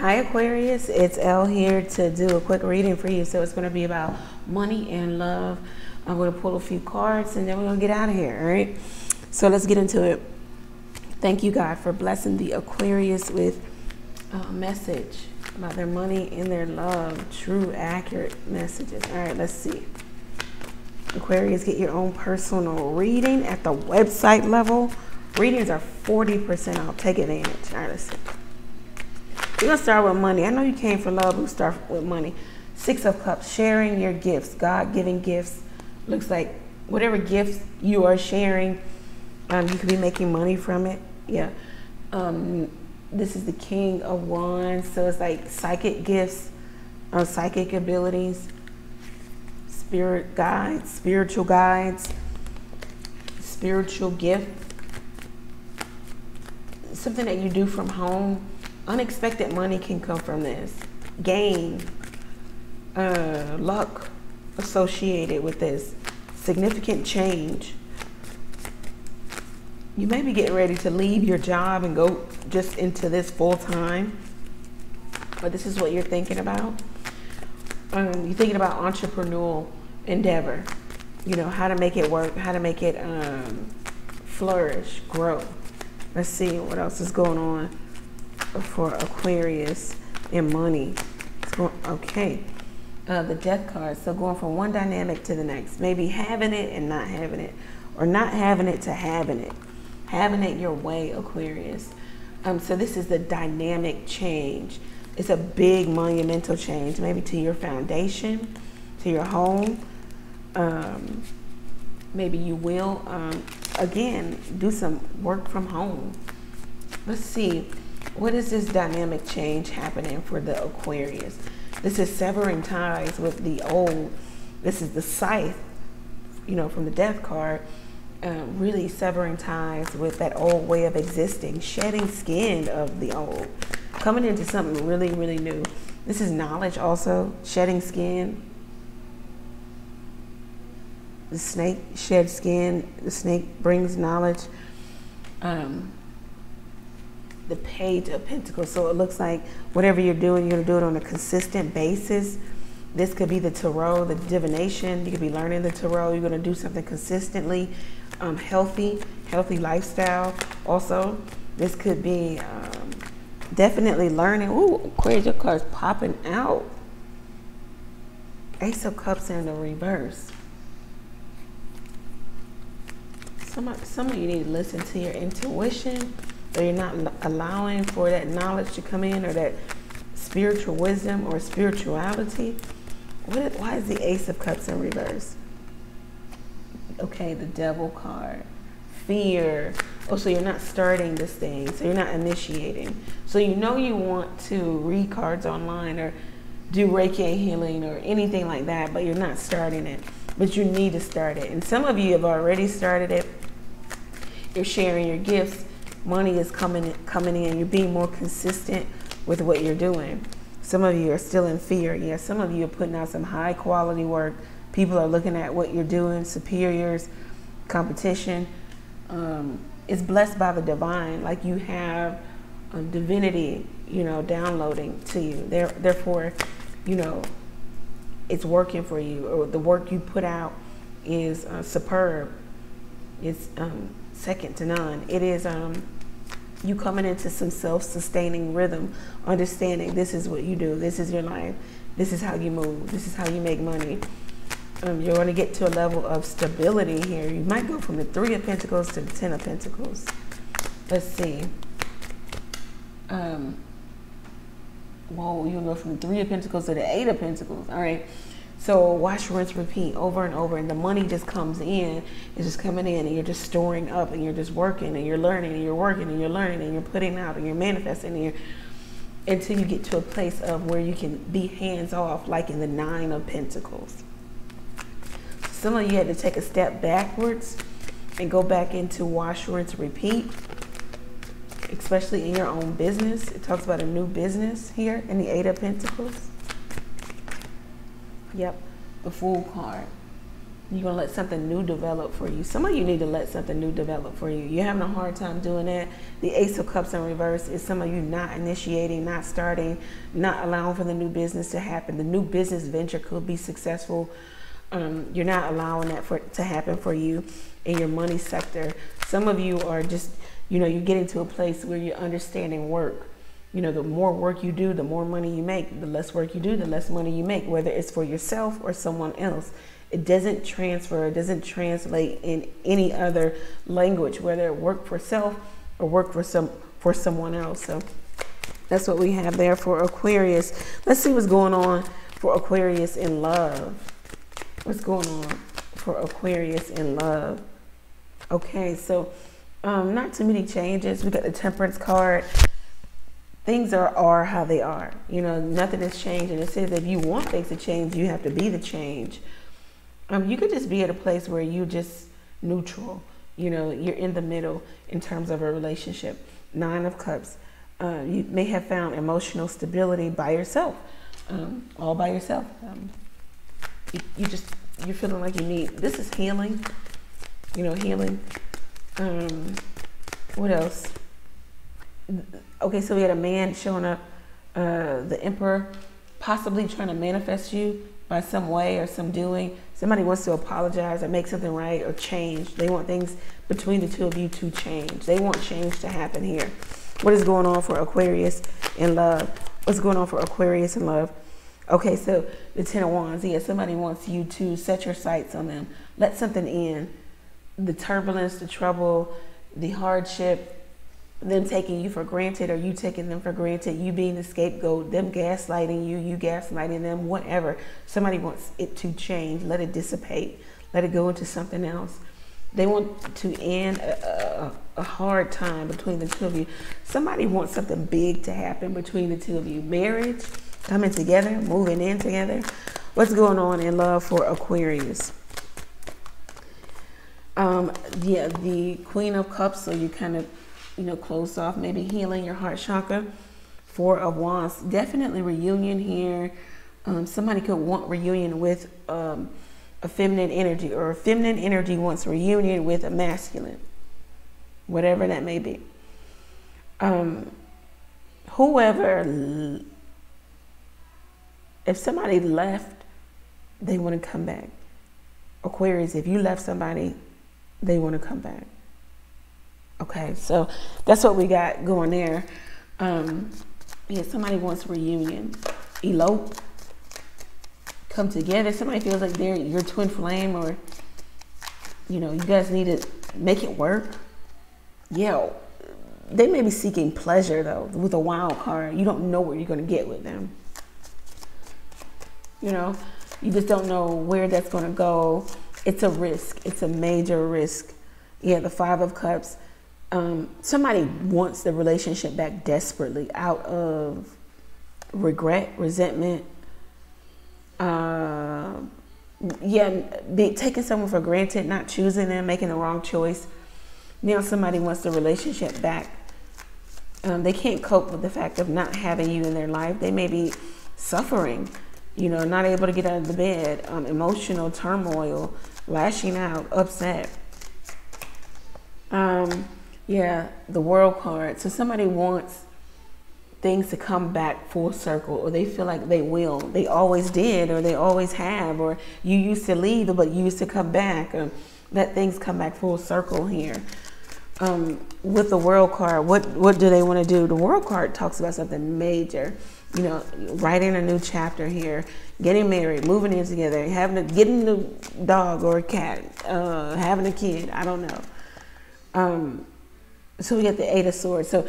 Hi Aquarius, it's Elle here to do a quick reading for you. So it's going to be about money and love. I'm going to pull a few cards and then we're going to get out of here, all right? So let's get into it. Thank you, God, for blessing the Aquarius with a message about their money and their love. True, accurate messages. All right, let's see. Aquarius, get your own personal reading at the website level. Readings are 40% off. Take advantage. All right, let's see. To start with money. I know you came for love. We'll start with money. Six of Cups, sharing your gifts, God giving gifts. Looks like whatever gifts you are sharing, um, you could be making money from it. Yeah. Um, this is the King of Wands. So it's like psychic gifts, uh, psychic abilities, spirit guides, spiritual guides, spiritual gift. Something that you do from home unexpected money can come from this. Gain, uh, luck associated with this, significant change. You may be getting ready to leave your job and go just into this full time, but this is what you're thinking about. Um, you're thinking about entrepreneurial endeavor, you know, how to make it work, how to make it um, flourish, grow. Let's see what else is going on for Aquarius and money. Going, okay. Uh, the death card. So going from one dynamic to the next. Maybe having it and not having it. Or not having it to having it. Having it your way, Aquarius. Um, so this is the dynamic change. It's a big monumental change, maybe to your foundation, to your home. Um, maybe you will, um, again, do some work from home. Let's see what is this dynamic change happening for the Aquarius? This is severing ties with the old. This is the scythe, you know, from the death card. Uh, really severing ties with that old way of existing, shedding skin of the old, coming into something really, really new. This is knowledge also, shedding skin. The snake sheds skin, the snake brings knowledge. Um, the page of pentacles. So it looks like whatever you're doing, you're going to do it on a consistent basis. This could be the tarot, the divination. You could be learning the tarot. You're going to do something consistently, um, healthy, healthy lifestyle. Also, this could be um, definitely learning. Ooh, Aquarius, your card's popping out. Ace of Cups in the reverse. Some, some of you need to listen to your intuition or you're not allowing for that knowledge to come in or that spiritual wisdom or spirituality. What, why is the Ace of Cups in reverse? Okay, the Devil card. Fear. Oh, so you're not starting this thing. So you're not initiating. So you know you want to read cards online or do Reiki healing or anything like that, but you're not starting it. But you need to start it. And some of you have already started it. You're sharing your gifts money is coming coming in. You're being more consistent with what you're doing. Some of you are still in fear. Yeah, some of you are putting out some high quality work. People are looking at what you're doing, superiors, competition. Um, it's blessed by the divine. Like you have divinity, you know, downloading to you. There, therefore, you know, it's working for you, or the work you put out is uh, superb. It's um, second to none. It is um, you coming into some self-sustaining rhythm, understanding this is what you do, this is your life, this is how you move, this is how you make money. Um, you're going to get to a level of stability here. You might go from the Three of Pentacles to the Ten of Pentacles. Let's see. Um, whoa, you'll go from the Three of Pentacles to the Eight of Pentacles. All right. So wash, rinse, repeat over and over, and the money just comes in. It's just coming in, and you're just storing up, and you're just working, and you're learning, and you're working, and you're learning, and you're putting out, and you're manifesting, and you're, until you get to a place of where you can be hands off, like in the Nine of Pentacles. Some of you had to take a step backwards and go back into wash, rinse, repeat, especially in your own business. It talks about a new business here in the Eight of Pentacles. Yep, the Fool card. You're gonna let something new develop for you. Some of you need to let something new develop for you. You're having a hard time doing that. The Ace of Cups in reverse is some of you not initiating, not starting, not allowing for the new business to happen. The new business venture could be successful. Um, you're not allowing that for to happen for you in your money sector. Some of you are just, you know, you're getting to a place where you're understanding work. You know, the more work you do, the more money you make. The less work you do, the less money you make, whether it's for yourself or someone else it doesn't transfer, it doesn't translate in any other language, whether it work for self or work for some for someone else. So that's what we have there for Aquarius. Let's see what's going on for Aquarius in love. What's going on for Aquarius in love? Okay, so um, not too many changes. We got the Temperance card. Things are are how they are. You know, nothing has changed, and it says if you want things to change, you have to be the change um, you could just be at a place where you're just neutral. You know, you're in the middle in terms of a relationship. Nine of Cups. Uh, you may have found emotional stability by yourself, um, all by yourself. Um, you, you, just you're feeling like you need. This is healing. You know, healing. Um, what else? Okay, so we had a man showing up, uh, the Emperor, possibly trying to manifest you by some way or some doing. Somebody wants to apologize or make something right or change. They want things between the two of you to change. They want change to happen here. What is going on for Aquarius in love? What's going on for Aquarius in love? Okay, so the Ten of Wands. Yeah, somebody wants you to set your sights on them. Let something in. The turbulence, the trouble, the hardship, them taking you for granted or you taking them for granted, you being the scapegoat, them gaslighting you, you gaslighting them, whatever. Somebody wants it to change, let it dissipate, let it go into something else. They want to end a, a, a hard time between the two of you. Somebody wants something big to happen between the two of you. Marriage, coming together, moving in together. What's going on in love for Aquarius? Um, yeah, the Queen of Cups, so you kind of you know, closed off, maybe healing your heart chakra. Four of Wands, definitely reunion here. Um, somebody could want reunion with um, a feminine energy, or a feminine energy wants reunion with a masculine, whatever that may be. Um, whoever, if somebody left, they want to come back. Aquarius, if you left somebody, they want to come back. Okay, so that's what we got going there. Um, yeah, somebody wants reunion, elope, come together. Somebody feels like they're your twin flame, or you know, you guys need to make it work. Yeah, they may be seeking pleasure though with a wild card. You don't know what you're going to get with them. You know, you just don't know where that's going to go. It's a risk. It's a major risk. Yeah, the Five of Cups um, somebody wants the relationship back desperately out of regret, resentment, uh, yeah, be, taking someone for granted, not choosing them, making the wrong choice. Now somebody wants the relationship back. Um, they can't cope with the fact of not having you in their life. They may be suffering, you know, not able to get out of the bed, um, emotional turmoil, lashing out, upset. Um, yeah, the world card. So somebody wants things to come back full circle or they feel like they will. They always did or they always have or you used to leave but you used to come back or let things come back full circle here. Um, with the world card, what what do they want to do? The world card talks about something major. You know, writing a new chapter here, getting married, moving in together, having a, getting a dog or a cat, uh, having a kid. I don't know. Um, so we get the Eight of Swords. So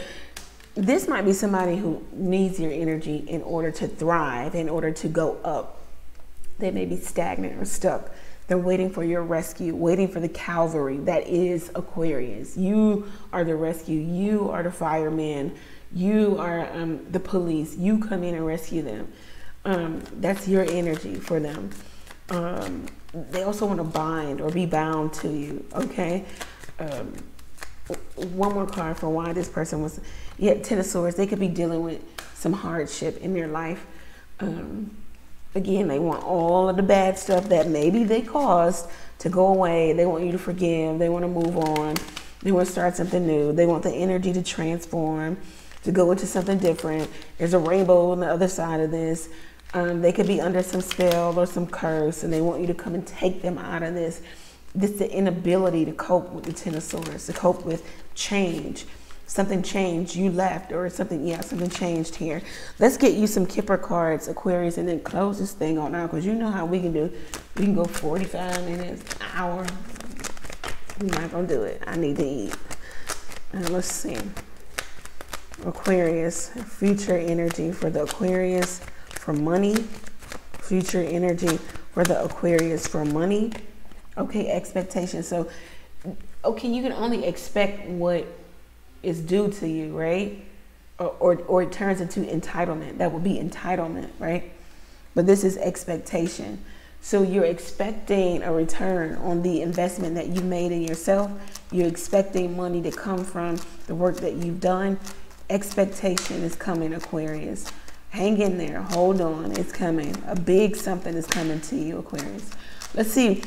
this might be somebody who needs your energy in order to thrive, in order to go up. They may be stagnant or stuck. They're waiting for your rescue, waiting for the Calvary. that is Aquarius. You are the rescue. You are the fireman. You are um, the police. You come in and rescue them. Um, that's your energy for them. Um, they also want to bind or be bound to you, okay? One more card for why this person was yeah ten of swords they could be dealing with some hardship in their life um, Again, they want all of the bad stuff that maybe they caused to go away. They want you to forgive. They want to move on. They want to start something new. They want the energy to transform, to go into something different. There's a rainbow on the other side of this. Um, they could be under some spell or some curse, and they want you to come and take them out of this. This the inability to cope with the Ten of Swords, to cope with change something changed, you left, or something, yeah, something changed here. Let's get you some Kipper cards, Aquarius, and then close this thing on out because you know how we can do. We can go 45 minutes, hour. We're not gonna do it. I need to eat. And let's see. Aquarius, future energy for the Aquarius for money. Future energy for the Aquarius for money. Okay, expectation. So, okay, you can only expect what is due to you, right? Or, or, or it turns into entitlement. That would be entitlement, right? But this is expectation. So you're expecting a return on the investment that you made in yourself. You're expecting money to come from the work that you've done. Expectation is coming, Aquarius. Hang in there. Hold on. It's coming. A big something is coming to you, Aquarius. Let's see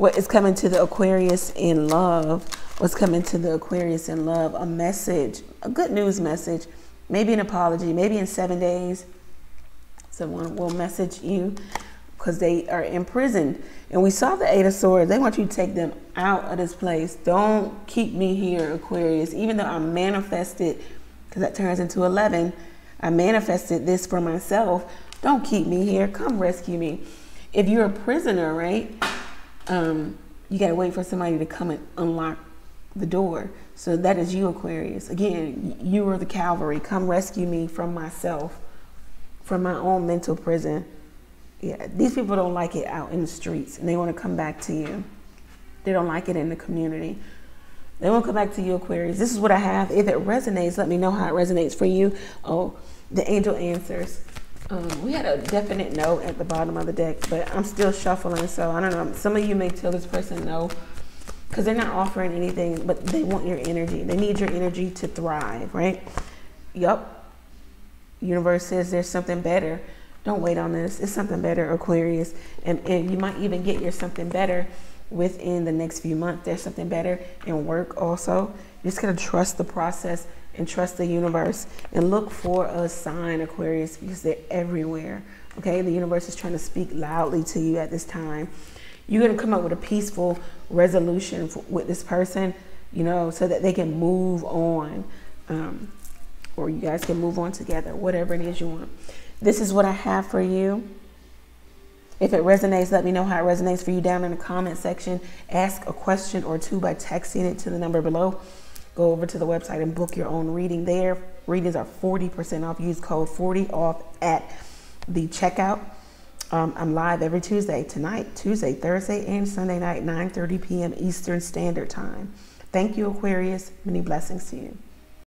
what is coming to the Aquarius in love what's coming to the Aquarius in love, a message, a good news message, maybe an apology, maybe in seven days, someone will message you because they are imprisoned. And we saw the Eight of Swords. They want you to take them out of this place. Don't keep me here, Aquarius. Even though I manifested, because that turns into 11, I manifested this for myself. Don't keep me here. Come rescue me. If you're a prisoner, right, um, you got to wait for somebody to come and unlock the door. So that is you, Aquarius. Again, you are the Calvary. Come rescue me from myself, from my own mental prison. Yeah, these people don't like it out in the streets and they want to come back to you. They don't like it in the community. They won't come back to you, Aquarius. This is what I have. If it resonates, let me know how it resonates for you. Oh, the angel answers. Um, we had a definite no at the bottom of the deck, but I'm still shuffling, so I don't know. Some of you may tell this person no because they're not offering anything, but they want your energy. They need your energy to thrive, right? Yup. Universe says there's something better. Don't wait on this. It's something better, Aquarius. And, and you might even get your something better within the next few months. There's something better in work also. You're just to trust the process and trust the universe and look for a sign, Aquarius, because they're everywhere. Okay? The universe is trying to speak loudly to you at this time you're to come up with a peaceful resolution for, with this person, you know, so that they can move on. Um, or you guys can move on together, whatever it is you want. This is what I have for you. If it resonates, let me know how it resonates for you down in the comment section. Ask a question or two by texting it to the number below. Go over to the website and book your own reading there. Readings are 40% off. Use code 40 off at the checkout. Um, I'm live every Tuesday, tonight, Tuesday, Thursday, and Sunday night, 9.30 p.m. Eastern Standard Time. Thank you, Aquarius. Many blessings to you.